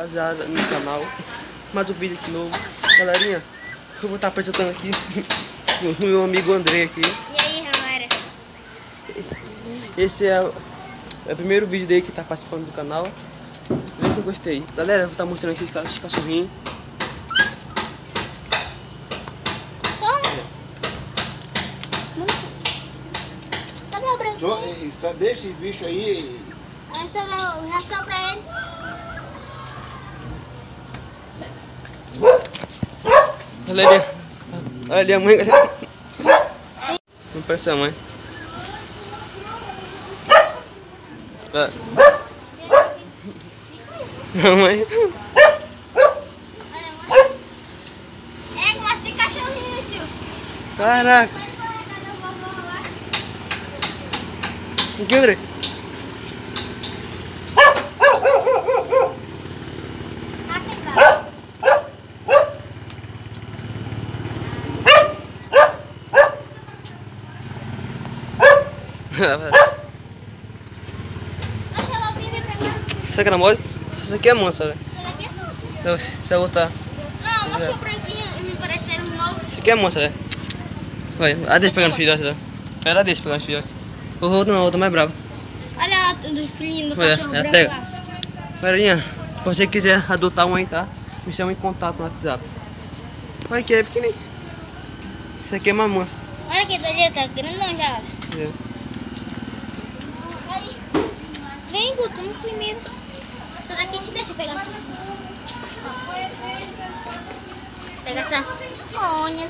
rapaziada, no canal. Mais um vídeo aqui novo. Galerinha, eu vou estar apresentando aqui o meu amigo André aqui. E aí, galera? Esse é, o- é o primeiro vídeo dele que tá participando do canal. Vê se eu gostei. Galera, eu vou estar mostrando esses, ca- esses cachorrinhos. Sa- Deixa esse bicho aí. Então dá ração pra ele. Galerinha, ali a mãe. Não parece a mãe. Ah. A mãe. Olha. É, mas tem cachorrinho, tio. Caraca. Aqui, André. Ah, tem gato. Deixa ela vir pra cá. Isso aqui é namoro? Isso aqui é mansa, velho. Essa daqui é fácil. Então, Deixa eu botar. Não, o branquinho. Me pareceram novo. Isso aqui é mansa, velho. Vai, ah, deixa os filhotes, né? Ela deixa os filhotes. O outro não, o outro é mais bravo. Olha lá do filhinho do cachorro é, branco pega. lá. Galerinha, se você quiser adotar um aí, tá? Me chama em contato no WhatsApp. Olha que é pequenininho. Isso aqui é uma mansa. Olha que dali, tá grandão já. olha. É. Aí. Primeiro. Essa daqui te deixa eu pegar. Ó. Pega essa. Olha.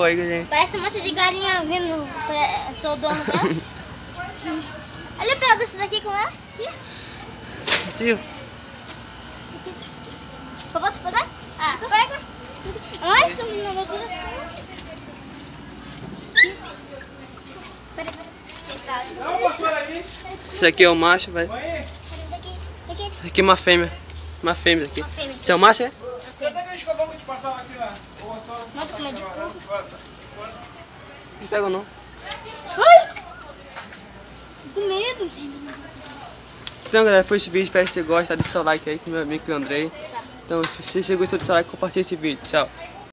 Oi, gente. Parece um monte de galinha vindo. pra- Sou o dono dela. Olha o pé desse daqui como é. Eu posso pegar? Ah, pega. Ai, peraí. Não, pastor aí. Esse aqui é o macho, velho. Mãe, Daqui, daqui. Esse aqui é uma fêmea. Uma fêmea aqui. Uma fêmea. Esse é o macho, é? cadê aquele escovão que te passava aqui lá? Ou é é Não pega não. Ai! Com medo. Então, galera, foi esse vídeo. Espero que você goste. Deixa seu like aí com meu amigo Andrei. Então, se você gostou do seu like, compartilha esse vídeo. Tchau.